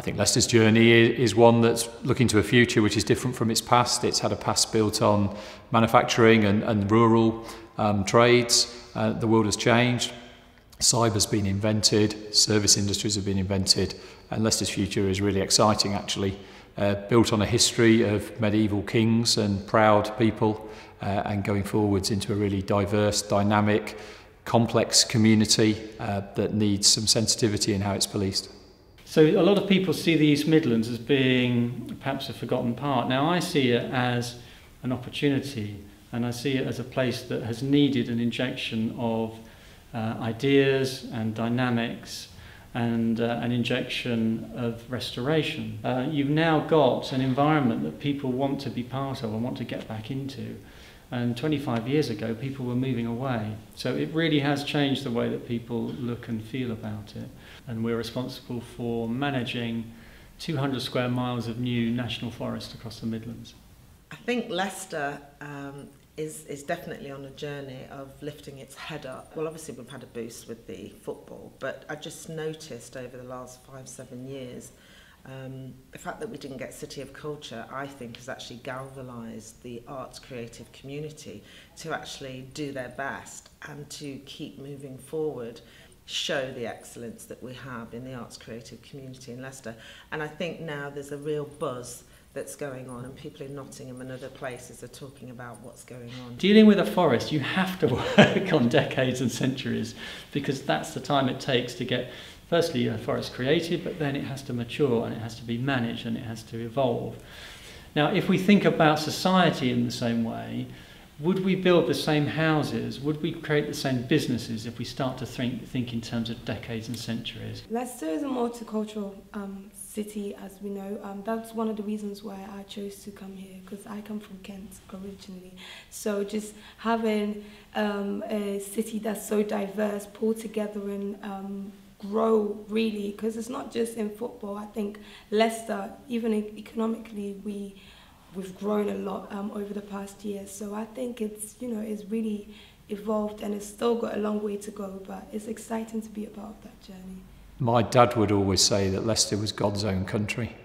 think Leicester's journey is one that's looking to a future which is different from its past. It's had a past built on manufacturing and, and rural um, trades. Uh, the world has changed. Cyber's been invented, service industries have been invented, and Leicester's future is really exciting actually. Uh, built on a history of medieval kings and proud people, uh, and going forwards into a really diverse, dynamic, complex community uh, that needs some sensitivity in how it's policed. So a lot of people see the East Midlands as being perhaps a forgotten part. Now I see it as an opportunity and I see it as a place that has needed an injection of uh, ideas and dynamics and uh, an injection of restoration. Uh, you've now got an environment that people want to be part of and want to get back into. And 25 years ago, people were moving away. So it really has changed the way that people look and feel about it. And we're responsible for managing 200 square miles of new national forest across the Midlands. I think Leicester um, is, is definitely on a journey of lifting its head up. Well, obviously we've had a boost with the football, but I just noticed over the last five, seven years, um, the fact that we didn't get City of Culture, I think, has actually galvanised the arts creative community to actually do their best and to keep moving forward show the excellence that we have in the arts creative community in Leicester. And I think now there's a real buzz that's going on and people in Nottingham and other places are talking about what's going on. Dealing with a forest, you have to work on decades and centuries because that's the time it takes to get firstly a forest created, but then it has to mature and it has to be managed and it has to evolve. Now, if we think about society in the same way, would we build the same houses? Would we create the same businesses if we start to think, think in terms of decades and centuries? Leicester is a multicultural um, city, as we know. Um, that's one of the reasons why I chose to come here, because I come from Kent originally. So just having um, a city that's so diverse, pulled together and um, grow really because it's not just in football. I think Leicester, even economically, we we've grown a lot um, over the past years. So I think it's you know it's really evolved and it's still got a long way to go. But it's exciting to be a part of that journey. My dad would always say that Leicester was God's own country.